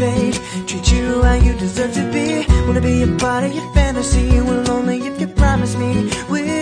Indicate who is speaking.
Speaker 1: babe Treat you how you deserve to be. Wanna be a part of your fantasy. Well, only if you promise me. We'll